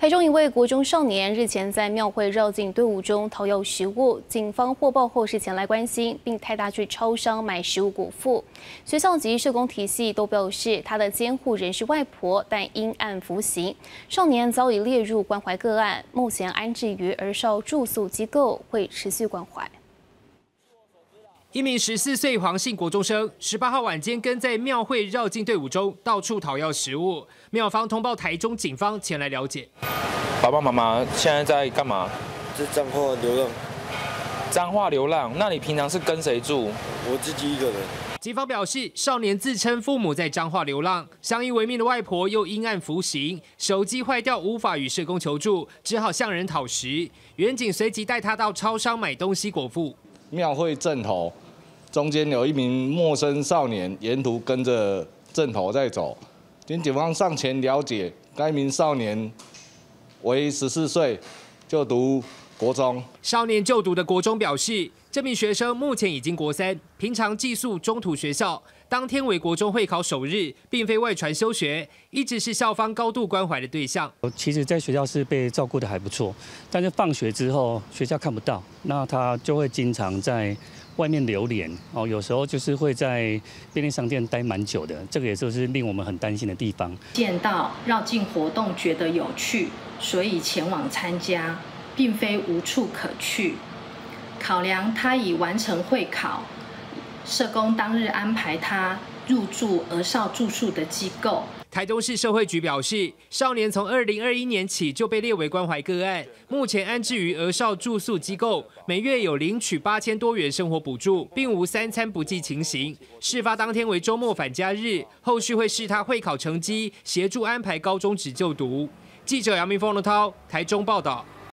台中一位国中少年日前在庙会绕境队伍中讨要食物，警方获报后是前来关心，并带他去超商买食物果腹。学校及社工体系都表示，他的监护人是外婆，但因案服刑。少年早已列入关怀个案，目前安置于儿少住宿机构，会持续关怀。一名十四岁黄姓国中生，十八号晚间跟在庙会绕境队伍中到处讨要食物。庙方通报台中警方前来了解。爸爸妈妈现在在干嘛？在彰化流浪。彰化流浪？那你平常是跟谁住？我自己一个人。警方表示，少年自称父母在彰化流浪，相依为命的外婆又因案服刑，手机坏掉无法与社工求助，只好向人讨食。远警随即带他到超商买东西果腹。庙会阵头中间有一名陌生少年，沿途跟着阵头在走。经警方上前了解，该名少年为十四岁，就读国中。少年就读的国中表示，这名学生目前已经国三，平常寄宿中途学校。当天为国中会考首日，并非外传休学，一直是校方高度关怀的对象。其实，在学校是被照顾的还不错，但是放学之后学校看不到，那他就会经常在外面流连哦，有时候就是会在便利商店待蛮久的，这个也就是令我们很担心的地方。见到绕境活动觉得有趣，所以前往参加，并非无处可去。考量他已完成会考。社工当日安排他入住儿少住宿的机构。台东市社会局表示，少年从二零二一年起就被列为关怀个案，目前安置于儿少住宿机构，每月有领取八千多元生活补助，并无三餐不继情形。事发当天为周末返家日，后续会视他会考成绩，协助安排高中职就读。记者杨明峰、罗涛，台中报道。